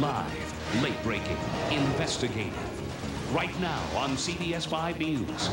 Live, late breaking, investigative. Right now on CBS 5 News.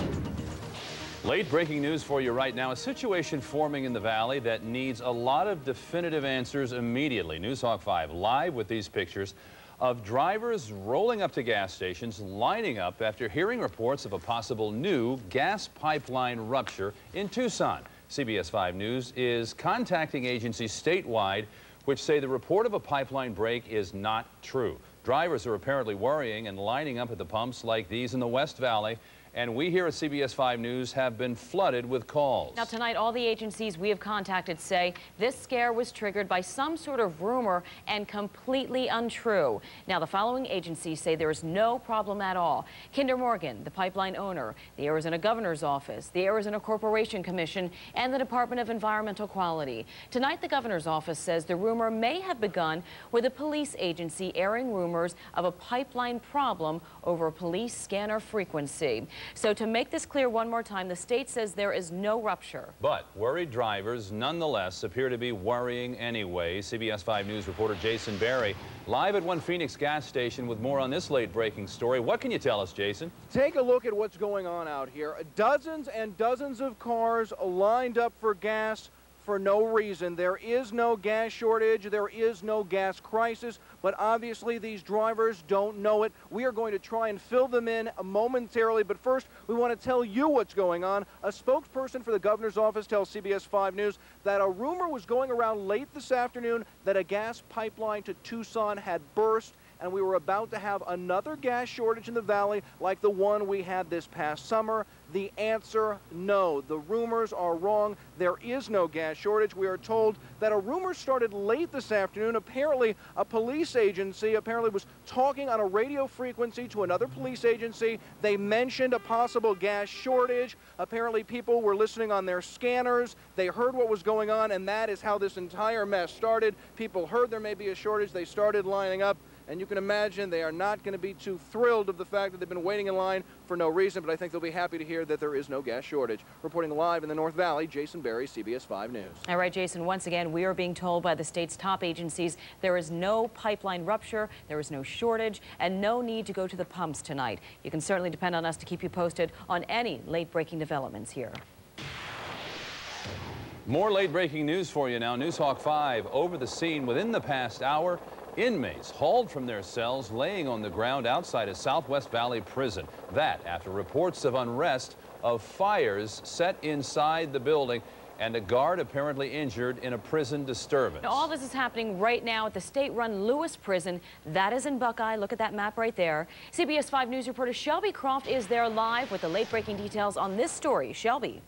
Late breaking news for you right now. A situation forming in the valley that needs a lot of definitive answers immediately. Newshawk 5 live with these pictures of drivers rolling up to gas stations, lining up after hearing reports of a possible new gas pipeline rupture in Tucson. CBS 5 News is contacting agencies statewide which say the report of a pipeline break is not true. Drivers are apparently worrying and lining up at the pumps like these in the West Valley and we here at CBS 5 News have been flooded with calls. Now tonight, all the agencies we have contacted say this scare was triggered by some sort of rumor and completely untrue. Now the following agencies say there is no problem at all. Kinder Morgan, the pipeline owner, the Arizona Governor's Office, the Arizona Corporation Commission, and the Department of Environmental Quality. Tonight, the Governor's Office says the rumor may have begun with a police agency airing rumors of a pipeline problem over police scanner frequency. So to make this clear one more time, the state says there is no rupture. But worried drivers nonetheless appear to be worrying anyway. CBS 5 News reporter Jason Barry live at one Phoenix gas station with more on this late breaking story. What can you tell us, Jason? Take a look at what's going on out here. Dozens and dozens of cars lined up for gas for no reason. There is no gas shortage. There is no gas crisis. But obviously, these drivers don't know it. We are going to try and fill them in momentarily. But first, we want to tell you what's going on. A spokesperson for the governor's office tells CBS 5 News that a rumor was going around late this afternoon that a gas pipeline to Tucson had burst and we were about to have another gas shortage in the valley like the one we had this past summer? The answer, no. The rumors are wrong. There is no gas shortage. We are told that a rumor started late this afternoon. Apparently, a police agency apparently was talking on a radio frequency to another police agency. They mentioned a possible gas shortage. Apparently, people were listening on their scanners. They heard what was going on, and that is how this entire mess started. People heard there may be a shortage. They started lining up. And you can imagine they are not going to be too thrilled of the fact that they've been waiting in line for no reason, but I think they'll be happy to hear that there is no gas shortage. Reporting live in the North Valley, Jason Barry, CBS 5 News. All right, Jason, once again, we are being told by the state's top agencies there is no pipeline rupture, there is no shortage, and no need to go to the pumps tonight. You can certainly depend on us to keep you posted on any late-breaking developments here. More late-breaking news for you now. Newshawk 5 over the scene within the past hour. Inmates hauled from their cells laying on the ground outside a Southwest Valley prison. That after reports of unrest of fires set inside the building and a guard apparently injured in a prison disturbance. Now, all this is happening right now at the state-run Lewis prison. That is in Buckeye. Look at that map right there. CBS 5 News reporter Shelby Croft is there live with the late-breaking details on this story. Shelby.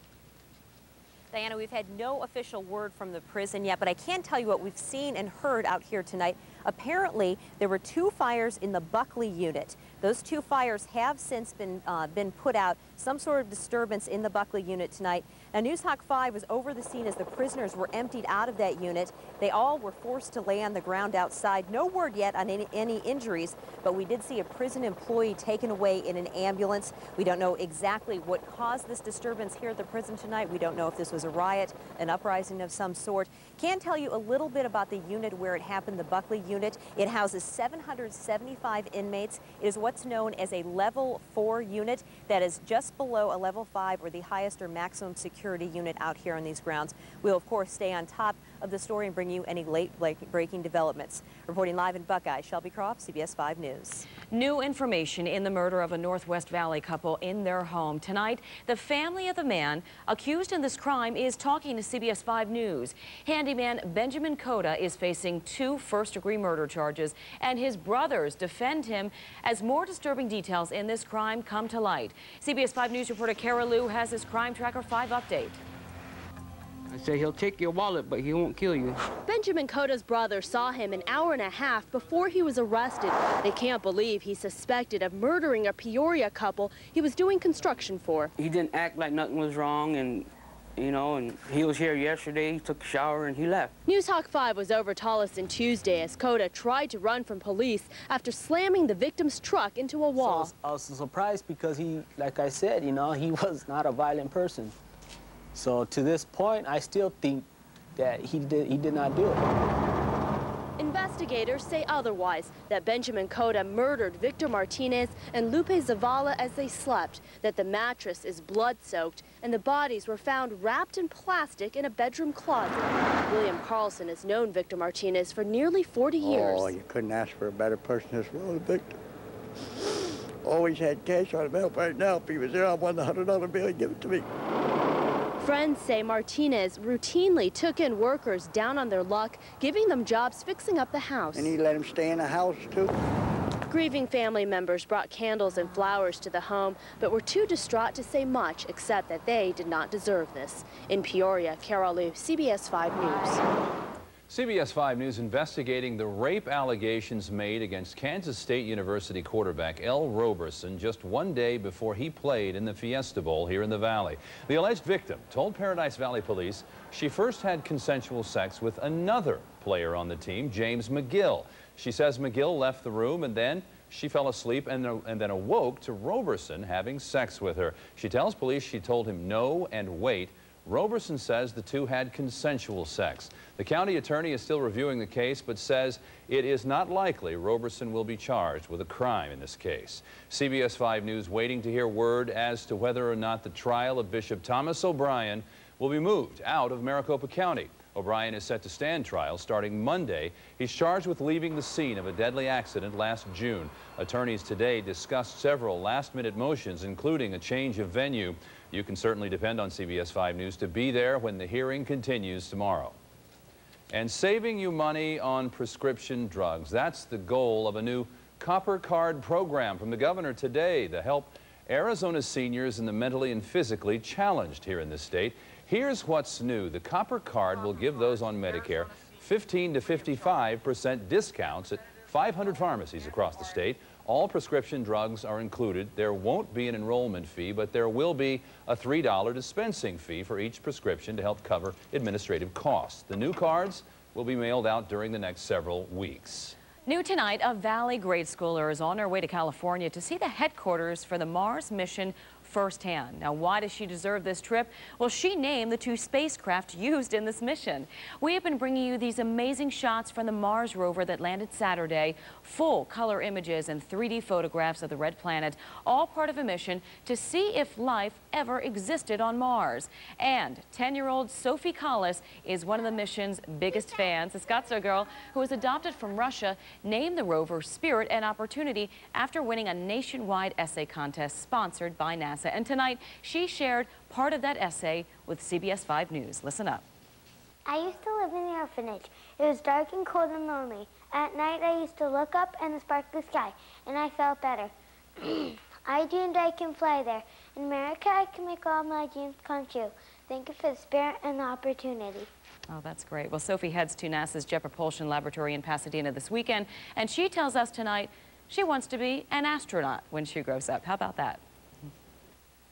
Diana, we've had no official word from the prison yet, but I can tell you what we've seen and heard out here tonight. Apparently, there were two fires in the Buckley unit. Those two fires have since been, uh, been put out. Some sort of disturbance in the Buckley unit tonight. Now, Newshawk 5 was over the scene as the prisoners were emptied out of that unit. They all were forced to lay on the ground outside. No word yet on any, any injuries, but we did see a prison employee taken away in an ambulance. We don't know exactly what caused this disturbance here at the prison tonight. We don't know if this was a riot, an uprising of some sort. Can tell you a little bit about the unit where it happened, the Buckley unit. It houses 775 inmates. It is what's known as a level four unit that is just below a level five or the highest or maximum security unit out here on these grounds. We'll, of course, stay on top of the story and bring you any late breaking developments. Reporting live in Buckeye, Shelby Croft, CBS 5 News. New information in the murder of a Northwest Valley couple in their home. Tonight, the family of the man accused in this crime is talking to CBS 5 News. Handyman Benjamin Cota is facing two first-degree murder charges, and his brothers defend him as more disturbing details in this crime come to light. CBS 5 News reporter Kara Lou has this Crime Tracker 5 update. I say he'll take your wallet, but he won't kill you. Benjamin Cota's brother saw him an hour and a half before he was arrested. They can't believe he's suspected of murdering a Peoria couple he was doing construction for. He didn't act like nothing was wrong, and you know, and he was here yesterday, he took a shower, and he left. Newshawk 5 was over Tolleson Tuesday as Cota tried to run from police after slamming the victim's truck into a wall. So I was surprised because he, like I said, you know, he was not a violent person. So to this point, I still think that he did, he did not do it. investigators say otherwise, that Benjamin Cota murdered Victor Martinez and Lupe Zavala as they slept, that the mattress is blood-soaked, and the bodies were found wrapped in plastic in a bedroom closet. William Carlson has known Victor Martinez for nearly 40 years. Oh, you couldn't ask for a better person as well as Victor. Always had cash on him. Help right now. If he was there, I want the $100 bill. Give it to me. Friends say Martinez routinely took in workers down on their luck, giving them jobs fixing up the house. And he let him stay in the house, too. Grieving family members brought candles and flowers to the home, but were too distraught to say much except that they did not deserve this. In Peoria, Carol Liu, CBS 5 News. CBS 5 News investigating the rape allegations made against Kansas State University quarterback Ell Roberson just one day before he played in the Fiesta Bowl here in the Valley. The alleged victim told Paradise Valley Police she first had consensual sex with another player on the team, James McGill. She says McGill left the room and then she fell asleep and, uh, and then awoke to Roberson having sex with her. She tells police she told him no and wait Roberson says the two had consensual sex. The county attorney is still reviewing the case, but says it is not likely Roberson will be charged with a crime in this case. CBS 5 News waiting to hear word as to whether or not the trial of Bishop Thomas O'Brien will be moved out of Maricopa County. O'Brien is set to stand trial starting Monday. He's charged with leaving the scene of a deadly accident last June. Attorneys today discussed several last-minute motions, including a change of venue. You can certainly depend on CBS 5 News to be there when the hearing continues tomorrow. And saving you money on prescription drugs. That's the goal of a new Copper Card program from the governor today to help Arizona's seniors and the mentally and physically challenged here in the state. Here's what's new. The Copper Card will give those on Medicare 15 to 55 percent discounts at 500 pharmacies across the state. All prescription drugs are included. There won't be an enrollment fee, but there will be a $3 dispensing fee for each prescription to help cover administrative costs. The new cards will be mailed out during the next several weeks. New tonight, a Valley grade schooler is on her way to California to see the headquarters for the Mars mission firsthand. Now, why does she deserve this trip? Well, she named the two spacecraft used in this mission. We have been bringing you these amazing shots from the Mars rover that landed Saturday, full color images and 3D photographs of the red planet, all part of a mission to see if life ever existed on Mars. And 10-year-old Sofi Collis is one of the mission's biggest fans. The Scottsdale girl, who was adopted from Russia, named the rover Spirit and Opportunity after winning a nationwide essay contest sponsored by NASA. NASA. And tonight, she shared part of that essay with CBS 5 News. Listen up. I used to live in the orphanage. It was dark and cold and lonely. At night, I used to look up in the sparkly sky, and I felt better. I dreamed I can fly there. In America, I can make all my dreams come true. Thank you for the spirit and the opportunity. Oh, that's great. Well, Sofi heads to NASA's Jet Propulsion Laboratory in Pasadena this weekend, and she tells us tonight she wants to be an astronaut when she grows up. How about that?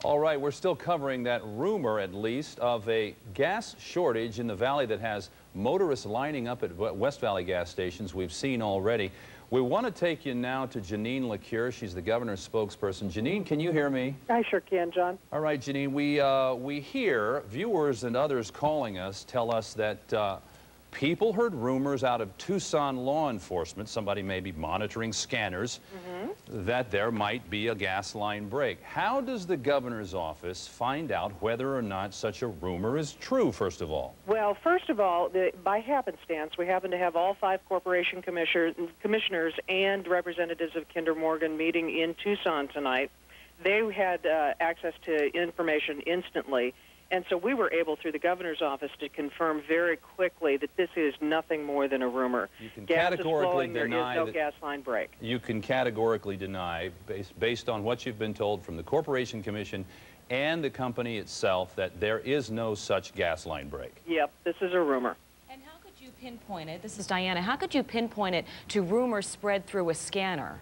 All right, we're still covering that rumor, at least, of a gas shortage in the valley that has motorists lining up at West Valley gas stations we've seen already. We want to take you now to Jeanine L'Ecuyer. She's the governor's spokesperson. Jeanine, can you hear me? I sure can, John. All right, Jeanine, we, uh, we hear viewers and others calling us tell us that uh, People heard rumors out of Tucson law enforcement, somebody may be monitoring scanners, mm -hmm. that there might be a gas line break. How does the governor's office find out whether or not such a rumor is true, first of all? Well, first of all, the, by happenstance, we happen to have all five corporation commissioners and representatives of Kinder Morgan meeting in Tucson tonight. They had uh, access to information instantly and so we were able, through the governor's office, to confirm very quickly that this is nothing more than a rumor. You can gas categorically flowing, deny there is no gas line break. You can categorically deny, based, based on what you've been told from the Corporation Commission and the company itself, that there is no such gas line break. Yep, this is a rumor. And how could you pinpoint it? This is Diana. How could you pinpoint it to rumors spread through a scanner?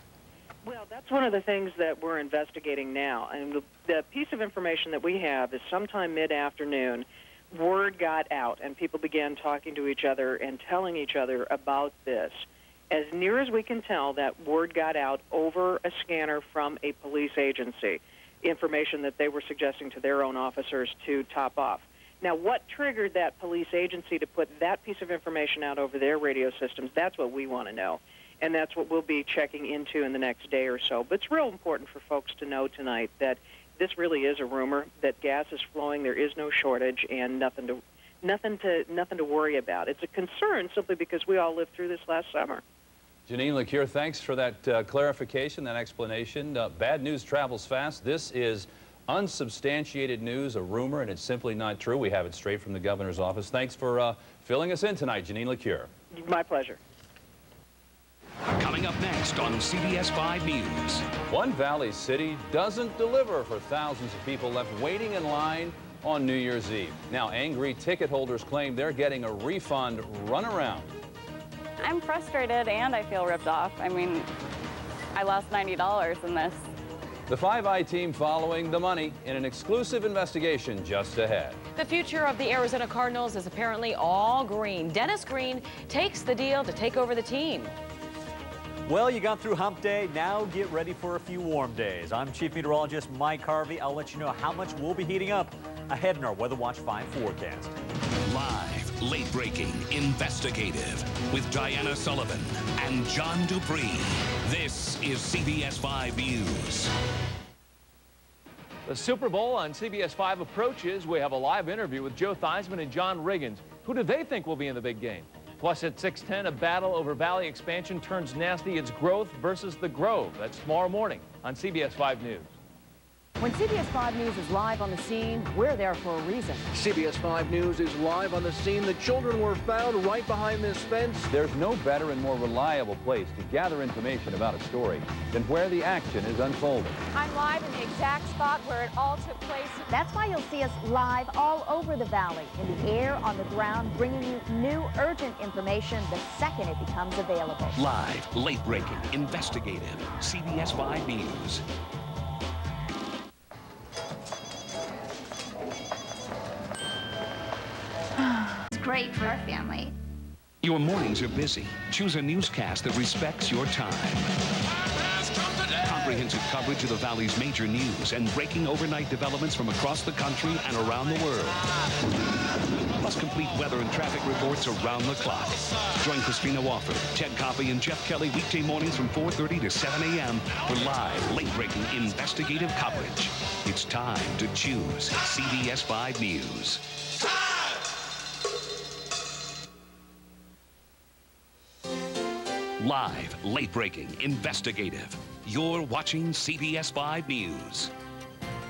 Well, that's one of the things that we're investigating now. And the, the piece of information that we have is sometime mid-afternoon, word got out and people began talking to each other and telling each other about this. As near as we can tell, that word got out over a scanner from a police agency, information that they were suggesting to their own officers to top off. Now, what triggered that police agency to put that piece of information out over their radio systems? That's what we want to know. And that's what we'll be checking into in the next day or so. But it's real important for folks to know tonight that this really is a rumor that gas is flowing, there is no shortage, and nothing to nothing to nothing to worry about. It's a concern simply because we all lived through this last summer. Jeanine L'Ecuyer, thanks for that uh, clarification, that explanation. Uh, bad news travels fast. This is unsubstantiated news, a rumor, and it's simply not true. We have it straight from the governor's office. Thanks for uh, filling us in tonight, Jeanine L'Ecuyer. My pleasure. Coming up next on CBS 5 News. One Valley city doesn't deliver for thousands of people left waiting in line on New Year's Eve. Now, angry ticket holders claim they're getting a refund runaround. I'm frustrated and I feel ripped off. I mean, I lost $90 in this. The 5i team following the money in an exclusive investigation just ahead. The future of the Arizona Cardinals is apparently all green. Dennis Green takes the deal to take over the team. Well, you got through hump day. Now get ready for a few warm days. I'm Chief Meteorologist Mike Harvey. I'll let you know how much we'll be heating up ahead in our Weather Watch 5 forecast. Live, late breaking, investigative with Diana Sullivan and John Dupree. This is CBS 5 News. The Super Bowl on CBS 5 approaches. We have a live interview with Joe Theismann and John Riggins. Who do they think will be in the big game? Plus at 610, a battle over Valley expansion turns nasty. It's growth versus the Grove. That's tomorrow morning on CBS 5 News. When CBS 5 News is live on the scene, we're there for a reason. CBS 5 News is live on the scene. The children were found right behind this fence. There's no better and more reliable place to gather information about a story than where the action is unfolding. I'm live in the exact spot where it all took place. That's why you'll see us live all over the valley, in the air, on the ground, bringing you new urgent information the second it becomes available. Live, late breaking, investigative. CBS 5 News. Great for our family. Your mornings are busy. Choose a newscast that respects your time. Comprehensive coverage of the Valley's major news and breaking overnight developments from across the country and around the world. Plus complete weather and traffic reports around the clock. Join Christina Wofford, Ted Coffey, and Jeff Kelly weekday mornings from 4.30 to 7 a.m. for live, late-breaking investigative coverage. It's time to choose CBS 5 News. Live, late breaking, investigative. You're watching CBS 5 News.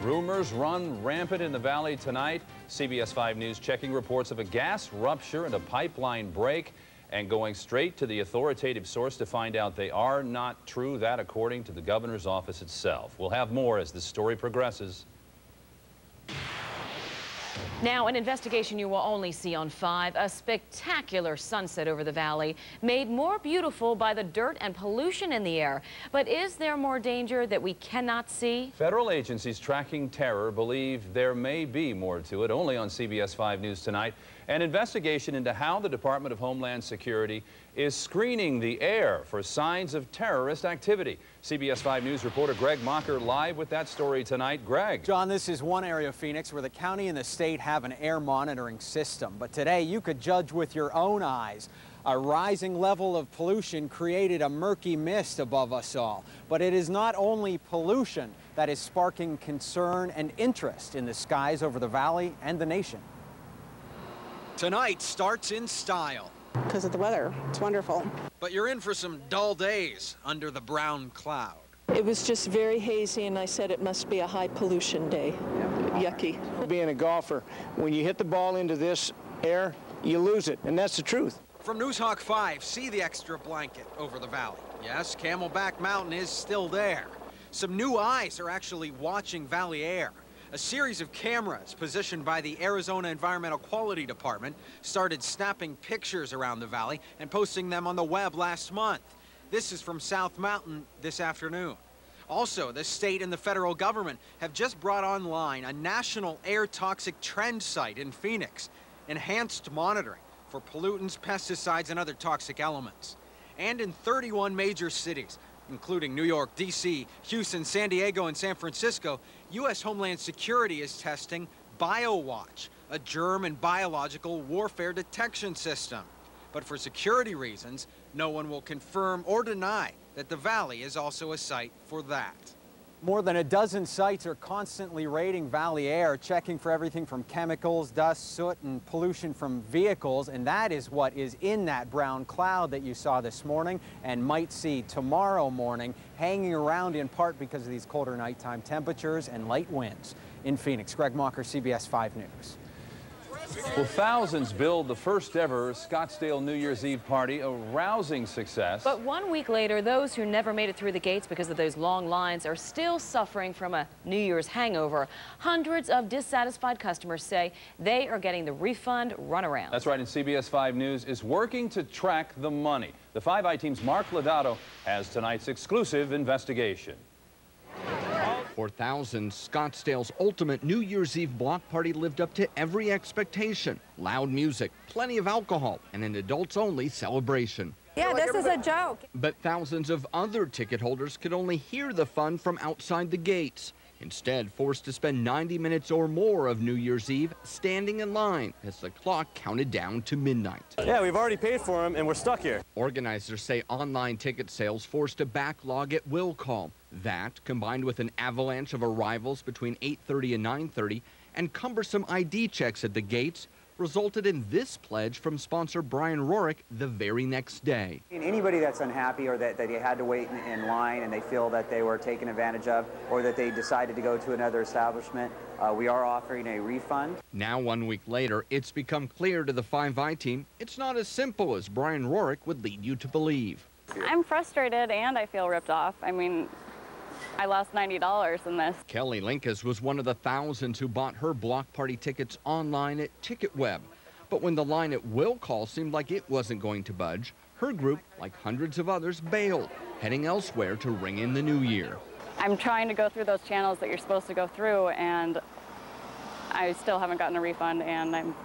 Rumors run rampant in the valley tonight. CBS 5 News checking reports of a gas rupture and a pipeline break and going straight to the authoritative source to find out they are not true. That according to the governor's office itself. We'll have more as the story progresses. Now, an investigation you will only see on 5, a spectacular sunset over the valley, made more beautiful by the dirt and pollution in the air. But is there more danger that we cannot see? Federal agencies tracking terror believe there may be more to it. Only on CBS 5 News tonight, an investigation into how the Department of Homeland Security is screening the air for signs of terrorist activity. CBS 5 News reporter Greg Mocker live with that story tonight. Greg. John, this is one area of Phoenix where the county and the state have an air monitoring system. But today you could judge with your own eyes. A rising level of pollution created a murky mist above us all. But it is not only pollution that is sparking concern and interest in the skies over the valley and the nation. Tonight starts in style. Because of the weather. It's wonderful. But you're in for some dull days under the brown cloud. It was just very hazy, and I said it must be a high pollution day. Yucky. Being a golfer, when you hit the ball into this air, you lose it, and that's the truth. From Newshawk 5, see the extra blanket over the valley. Yes, Camelback Mountain is still there. Some new eyes are actually watching valley air. A series of cameras positioned by the Arizona Environmental Quality Department started snapping pictures around the valley and posting them on the web last month. This is from South Mountain this afternoon. Also, the state and the federal government have just brought online a national air toxic trend site in Phoenix, enhanced monitoring for pollutants, pesticides, and other toxic elements. And in 31 major cities, including New York, D.C., Houston, San Diego, and San Francisco, U.S. Homeland Security is testing BioWatch, a germ and biological warfare detection system. But for security reasons, no one will confirm or deny that the valley is also a site for that. More than a dozen sites are constantly raiding Valley Air, checking for everything from chemicals, dust, soot, and pollution from vehicles. And that is what is in that brown cloud that you saw this morning and might see tomorrow morning, hanging around in part because of these colder nighttime temperatures and light winds. In Phoenix, Greg Mocker, CBS 5 News. Well, thousands billed the first ever Scottsdale New Year's Eve party a rousing success. But one week later, those who never made it through the gates because of those long lines are still suffering from a New Year's hangover. Hundreds of dissatisfied customers say they are getting the refund runaround. That's right, and CBS 5 News is working to track the money. The 5i team's Mark Lodato has tonight's exclusive investigation. For thousands, Scottsdale's ultimate New Year's Eve block party lived up to every expectation. Loud music, plenty of alcohol, and an adults-only celebration. Yeah, this is a joke. But thousands of other ticket holders could only hear the fun from outside the gates. Instead, forced to spend 90 minutes or more of New Year's Eve standing in line as the clock counted down to midnight. Yeah, we've already paid for them and we're stuck here. Organizers say online ticket sales forced a backlog at will call. That, combined with an avalanche of arrivals between 8.30 and 9.30 and cumbersome ID checks at the gates, resulted in this pledge from sponsor Brian Rorick the very next day. Anybody that's unhappy or that, that they had to wait in, in, line and they feel that they were taken advantage of or that they decided to go to another establishment, uh, we are offering a refund. Now, one week later, it's become clear to the 5i team it's not as simple as Brian Rorick would lead you to believe. I'm frustrated and I feel ripped off. I mean, I lost $90 in this. Kelly Linkus was one of the thousands who bought her block party tickets online at TicketWeb. But when the line at will call seemed like it wasn't going to budge, her group, like hundreds of others, bailed, heading elsewhere to ring in the new year. I'm trying to go through those channels that you're supposed to go through, and I still haven't gotten a refund, and I'm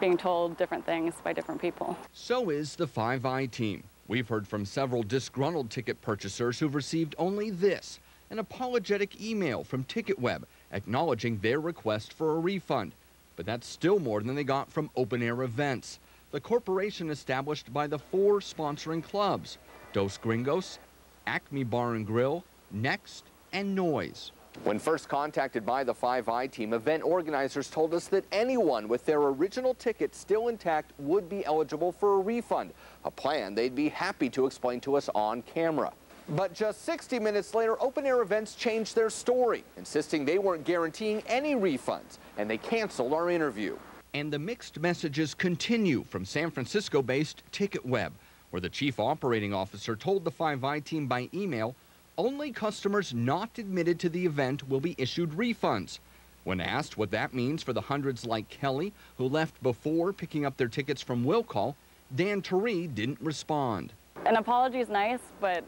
being told different things by different people. So is the 5i team. We've heard from several disgruntled ticket purchasers who've received only this an apologetic email from TicketWeb acknowledging their request for a refund. But that's still more than they got from open air events, the corporation established by the four sponsoring clubs Dos Gringos, Acme Bar and Grill, Next, and Noise. When first contacted by the 5i team, event organizers told us that anyone with their original ticket still intact would be eligible for a refund, a plan they'd be happy to explain to us on camera. But just 60 minutes later, Open Air Events changed their story, insisting they weren't guaranteeing any refunds, and they canceled our interview. And the mixed messages continue from San Francisco-based TicketWeb, where the chief operating officer told the 5i team by email only customers not admitted to the event will be issued refunds. When asked what that means for the hundreds like Kelly who left before picking up their tickets from will call, Dan Taree didn't respond. An apology is nice, but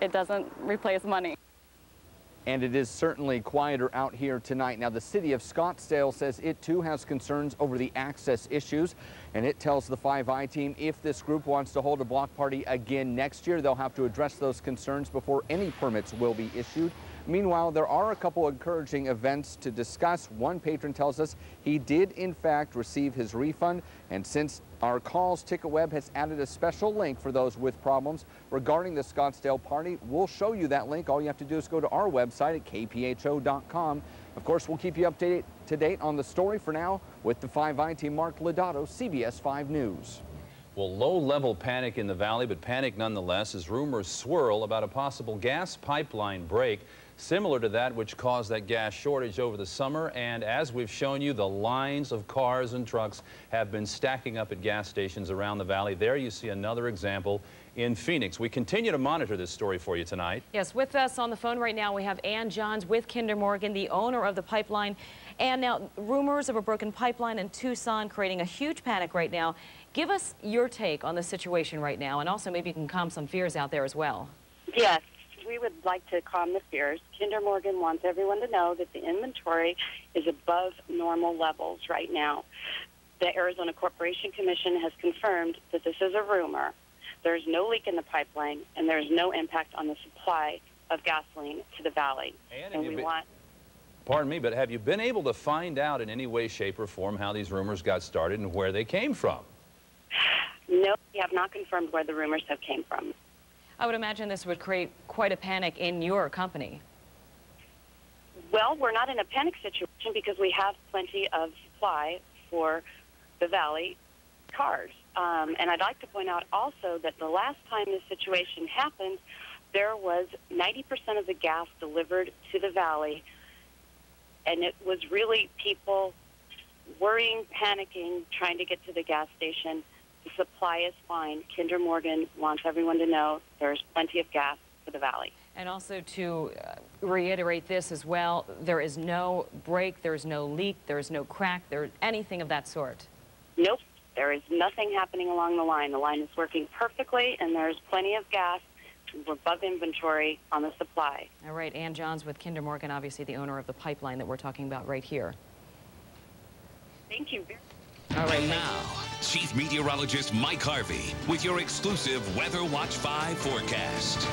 it doesn't replace money. And it is certainly quieter out here tonight. Now, the city of Scottsdale says it too has concerns over the access issues, and it tells the 5i team if this group wants to hold a block party again next year, they'll have to address those concerns before any permits will be issued. Meanwhile, there are a couple encouraging events to discuss. One patron tells us he did, in fact, receive his refund. And since our calls, ticket web has added a special link for those with problems regarding the Scottsdale party. We'll show you that link. All you have to do is go to our website at kpho.com. Of course, we'll keep you updated to date on the story for now with the 5i team Mark Lodato, CBS 5 News. Well, low-level panic in the valley, but panic nonetheless as rumors swirl about a possible gas pipeline break similar to that which caused that gas shortage over the summer. And as we've shown you, the lines of cars and trucks have been stacking up at gas stations around the valley. There you see another example in Phoenix. We continue to monitor this story for you tonight. Yes, with us on the phone right now, we have Ann Johns with Kinder Morgan, the owner of the pipeline. And now, rumors of a broken pipeline in Tucson creating a huge panic right now. Give us your take on the situation right now, and also maybe you can calm some fears out there as well. Yes, we would like to calm the fears. Kinder Morgan wants everyone to know that the inventory is above normal levels right now. The Arizona Corporation Commission has confirmed that this is a rumor. There's no leak in the pipeline, and there's no impact on the supply of gasoline to the valley. And, and we been, want. Pardon me, but have you been able to find out in any way, shape, or form how these rumors got started and where they came from? No, we have not confirmed where the rumors have came from. I would imagine this would create quite a panic in your company. Well, we're not in a panic situation because we have plenty of supply for the Valley cars. Um, and I'd like to point out also that the last time this situation happened, there was 90% of the gas delivered to the Valley, and it was really people worrying, panicking, trying to get to the gas station. The supply is fine. Kinder Morgan wants everyone to know there's plenty of gas for the Valley. And also to uh, reiterate this as well, there is no break, there's no leak, there's no crack, there anything of that sort. Nope. There is nothing happening along the line. The line is working perfectly, and there's plenty of gas above inventory on the supply. All right, Ann Johns with Kinder Morgan, obviously the owner of the pipeline that we're talking about right here. Thank you. All right, now, Chief Meteorologist Mike Harvey with your exclusive Weather Watch 5 forecast.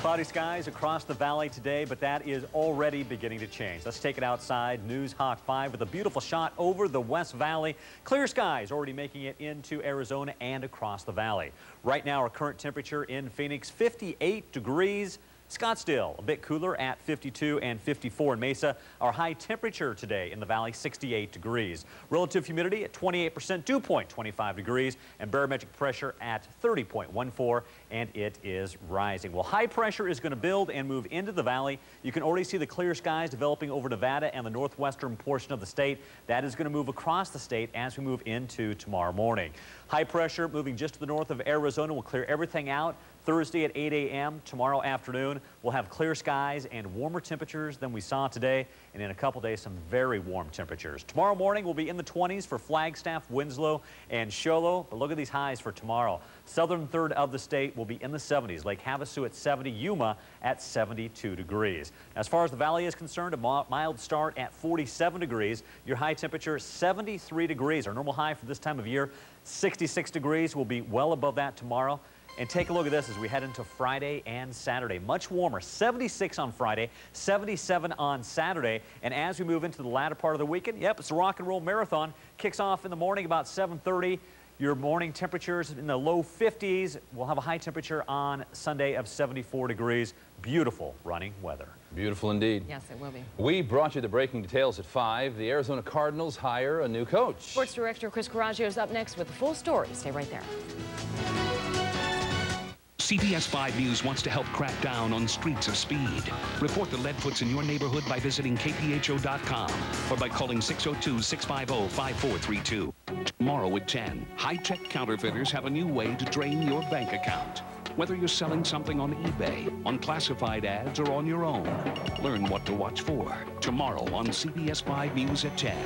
Cloudy skies across the valley today, but that is already beginning to change. Let's take it outside. News Hawk 5 with a beautiful shot over the West Valley. Clear skies already making it into Arizona and across the valley. Right now, our current temperature in Phoenix, 58 degrees. Scottsdale, a bit cooler at 52 and 54 in Mesa. Our high temperature today in the valley, 68 degrees. Relative humidity at 28%, dew point 25 degrees, and barometric pressure at 30.14, and it is rising. Well, high pressure is going to build and move into the valley. You can already see the clear skies developing over Nevada and the northwestern portion of the state. That is going to move across the state as we move into tomorrow morning. High pressure moving just to the north of Arizona will clear everything out. Thursday at 8 a.m. Tomorrow afternoon, we'll have clear skies and warmer temperatures than we saw today. And in a couple days, some very warm temperatures. Tomorrow morning, we'll be in the 20s for Flagstaff, Winslow, and Show Low. But look at these highs for tomorrow. Southern third of the state will be in the 70s. Lake Havasu at 70, Yuma at 72 degrees. As far as the valley is concerned, a mild start at 47 degrees. Your high temperature 73 degrees. Our normal high for this time of year, 66 degrees. will be well above that tomorrow. And take a look at this as we head into Friday and Saturday. Much warmer, 76 on Friday, 77 on Saturday. And as we move into the latter part of the weekend, yep, it's a rock and roll marathon. Kicks off in the morning about 7.30. Your morning temperatures in the low 50s. We'll have a high temperature on Sunday of 74 degrees. Beautiful running weather. Beautiful indeed. Yes, it will be. We brought you the breaking details at 5. The Arizona Cardinals hire a new coach. Sports Director Chris Coraggio is up next with the full story. Stay right there. CBS 5 News wants to help crack down on streets of speed. Report the lead foot's in your neighborhood by visiting kpho.com or by calling 602-650-5432. Tomorrow at 10, high-tech counterfeiters have a new way to drain your bank account. Whether you're selling something on eBay, on classified ads, or on your own, learn what to watch for tomorrow on CBS 5 News at 10.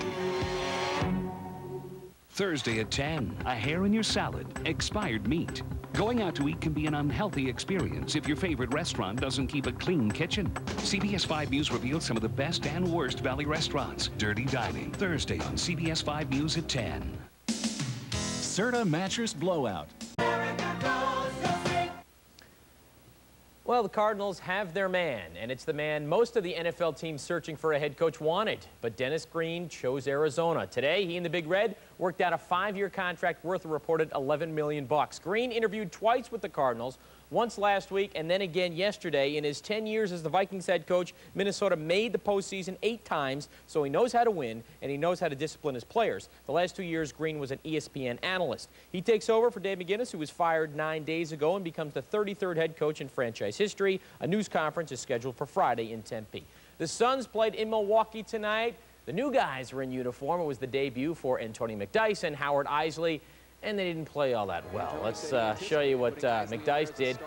Thursday at 10, a hair in your salad, expired meat. Going out to eat can be an unhealthy experience if your favorite restaurant doesn't keep a clean kitchen. CBS 5 News reveals some of the best and worst Valley restaurants. Dirty Dining, Thursday on CBS 5 News at 10. Serta Mattress Blowout. Well, the Cardinals have their man, and it's the man most of the NFL teams searching for a head coach wanted. But Dennis Green chose Arizona. Today, he and the Big Red worked out a five-year contract worth a reported 11 million bucks. Green interviewed twice with the Cardinals, once last week and then again yesterday. In his 10 years as the Vikings head coach, Minnesota made the postseason eight times, so he knows how to win and he knows how to discipline his players. The last two years, Green was an ESPN analyst. He takes over for Dave McGinnis, who was fired nine days ago and becomes the 33rd head coach in franchise history. A news conference is scheduled for Friday in Tempe. The Suns played in Milwaukee tonight. The new guys were in uniform. It was the debut for McDyess and Howard Eisley and they didn't play all that well. Let's uh, show you what uh, McDyess did.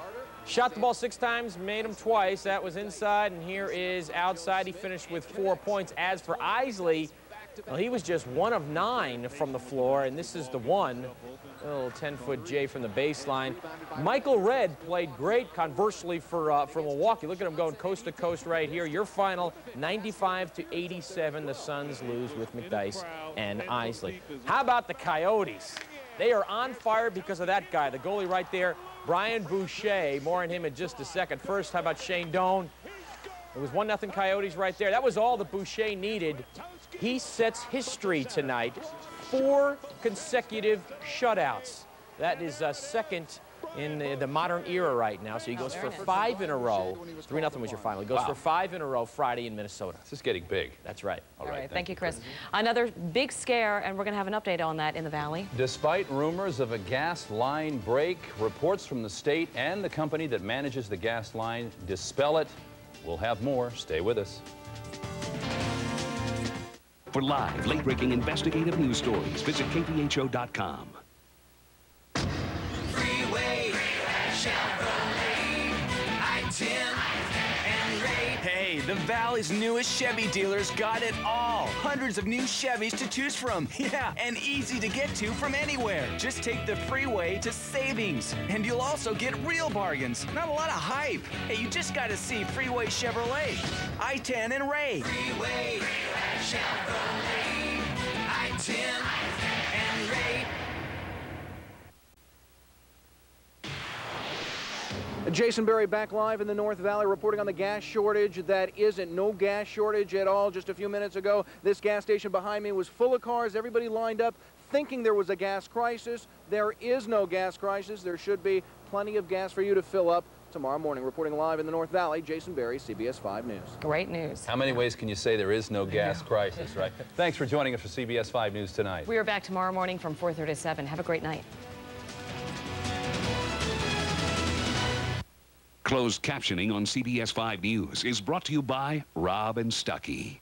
Shot the ball six times, made them twice. That was inside, and here is outside. He finished with four points. As for Eisley, well, he was just one of nine from the floor, and this is the one. A little 10-foot J from the baseline. Michael Redd played great, conversely, for, uh, for Milwaukee. Look at him going coast to coast right here. Your final, 95 to 87. The Suns lose with McDyess and Eisley. How about the Coyotes? They are on fire because of that guy, the goalie right there, Brian Boucher. More on him in just a second. First, how about Shane Doan? It was 1-0 Coyotes right there. That was all that Boucher needed. He sets history tonight. Four consecutive shutouts. That is uh, second in the, the, modern era right now. So he goes for five in a row. 3 nothing was your final. He goes wow. for five in a row Friday in Minnesota. This is getting big. That's right. All, All right. right. Thank, you, Chris. Another big scare, and we're going to have an update on that in the Valley. Despite rumors of a gas line break, reports from the state and the company that manages the gas line dispel it. We'll have more. Stay with us. For live, late-breaking investigative news stories, visit kpho.com. the Valley's newest Chevy dealers got it all. Hundreds of new Chevys to choose from. Yeah, and easy to get to from anywhere. Just take the freeway to savings. And you'll also get real bargains. Not a lot of hype. Hey, you just got to see Freeway Chevrolet, I-10 and Ray. Freeway Chevrolet, I-10. Jason Barry back live in the North Valley reporting on the gas shortage that isn't no gas shortage at all. Just a few minutes ago, this gas station behind me was full of cars, everybody lined up thinking there was a gas crisis. There is no gas crisis. There should be plenty of gas for you to fill up tomorrow morning. Reporting live in the North Valley, Jason Barry, CBS 5 News. Great news. How many ways can you say there is no gas crisis, right? Thanks for joining us for CBS 5 News tonight. We are back tomorrow morning from 4.30 to 7. Have a great night. Closed captioning on CBS 5 News is brought to you by Robb and Stucky.